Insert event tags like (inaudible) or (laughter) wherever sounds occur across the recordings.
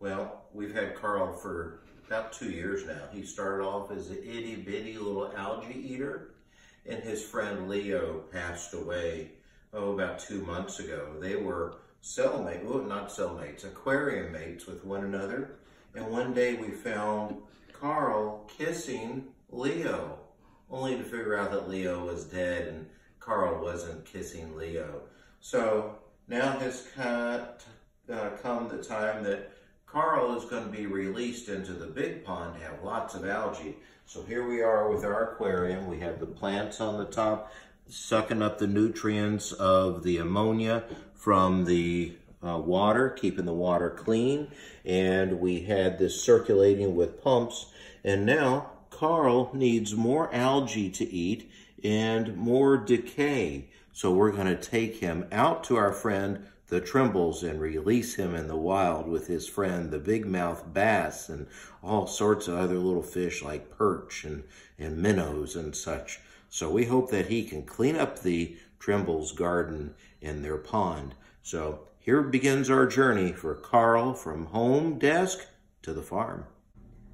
Well, we've had Carl for about two years now. He started off as an itty bitty little algae eater, and his friend Leo passed away, oh, about two months ago. They were cellmates, well, not cellmates, aquarium mates with one another. And one day we found Carl kissing Leo, only to figure out that Leo was dead and Carl wasn't kissing Leo. So now has uh, come the time that Carl is going to be released into the big pond to have lots of algae. So here we are with our aquarium. We have the plants on the top sucking up the nutrients of the ammonia from the uh, water, keeping the water clean. And we had this circulating with pumps. And now Carl needs more algae to eat and more decay. So we're going to take him out to our friend the trembles and release him in the wild with his friend the big mouth bass and all sorts of other little fish like perch and, and minnows and such. So we hope that he can clean up the Trembles garden and their pond. So here begins our journey for Carl from home desk to the farm.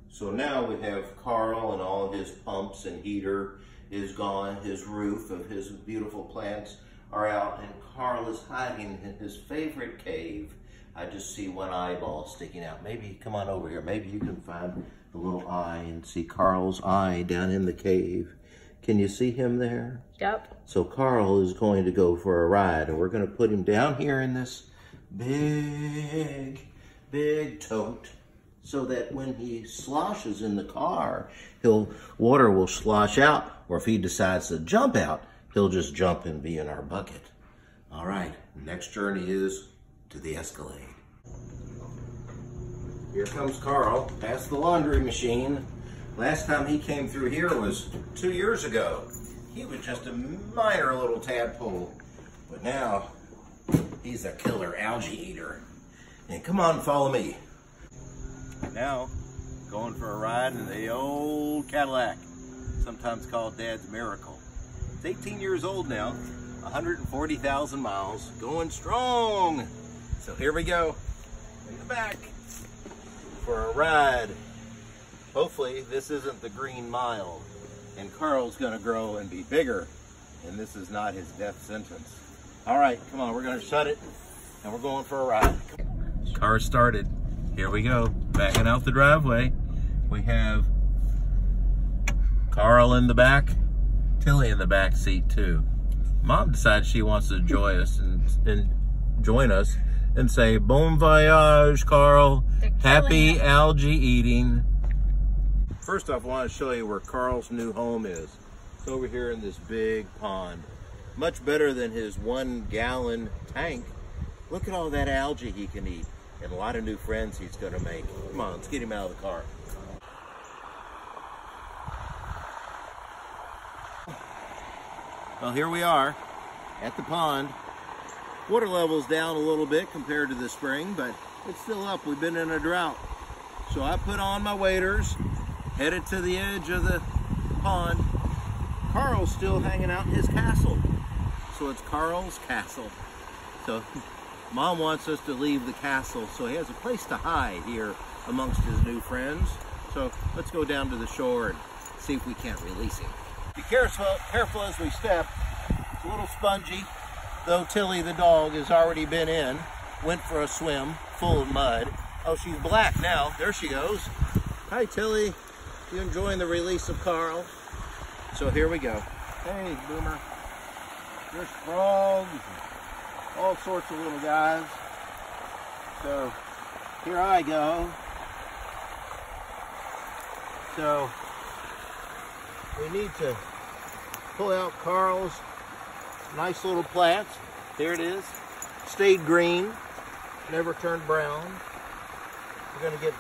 So now we have Carl and all his pumps and heater is gone. His roof of his beautiful plants are out and Carl is hiding in his favorite cave. I just see one eyeball sticking out. Maybe, come on over here. Maybe you can find the little eye and see Carl's eye down in the cave. Can you see him there? Yep. So Carl is going to go for a ride and we're going to put him down here in this big, big tote so that when he sloshes in the car, he'll water will slosh out, or if he decides to jump out, he'll just jump and be in our bucket. All right, next journey is to the Escalade. Here comes Carl, past the laundry machine. Last time he came through here was two years ago. He was just a minor little tadpole, but now he's a killer algae eater. And come on, follow me. Now, going for a ride in the old Cadillac, sometimes called Dad's Miracle. It's 18 years old now, 140,000 miles, going strong. So here we go, in the back, for a ride. Hopefully this isn't the Green Mile, and Carl's gonna grow and be bigger, and this is not his death sentence. All right, come on, we're gonna shut it, and we're going for a ride. Car started. Here we go, backing out the driveway. We have Carl in the back, Tilly in the back seat too. Mom decides she wants to join us and, and join us and say, Bon voyage, Carl. Happy algae eating. First off, I want to show you where Carl's new home is. It's over here in this big pond. Much better than his one gallon tank. Look at all that algae he can eat and a lot of new friends he's going to make. Come on, let's get him out of the car. Well, here we are at the pond. Water level's down a little bit compared to the spring, but it's still up. We've been in a drought. So I put on my waders, headed to the edge of the pond. Carl's still hanging out in his castle. So it's Carl's castle. So (laughs) Mom wants us to leave the castle, so he has a place to hide here amongst his new friends. So let's go down to the shore and see if we can't release him. Be careful, careful as we step. It's a little spongy, though Tilly the dog has already been in, went for a swim, full of mud. Oh, she's black now. There she goes. Hi, Tilly. You enjoying the release of Carl? So here we go. Hey, Boomer. There's frogs all sorts of little guys. So here I go. So we need to pull out Carl's nice little plants. There it is. Stayed green, never turned brown. We're gonna get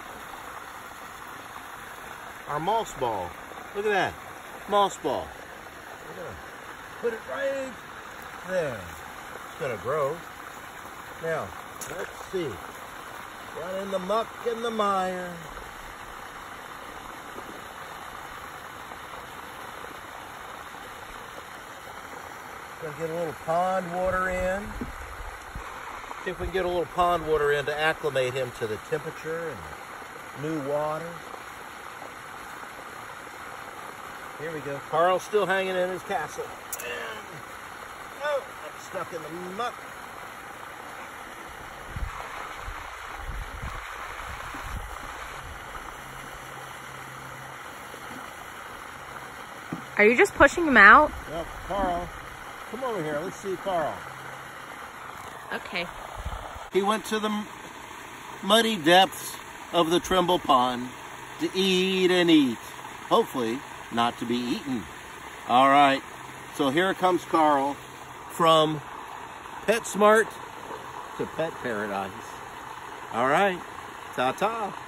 our moss ball. Look at that, moss ball. We're gonna put it right there It's to grow. Now, let's see. Down in the muck and the mire. Gonna get a little pond water in. See if we can get a little pond water in to acclimate him to the temperature and the new water. Here we go. Carl's still hanging in his castle. And, oh, I'm stuck in the muck. Are you just pushing him out? Yep, Carl. Come over here. Let's see Carl. Okay. He went to the muddy depths of the Trimble Pond to eat and eat. Hopefully, not to be eaten. All right. So here comes Carl from PetSmart to Pet Paradise. All right. Ta-ta.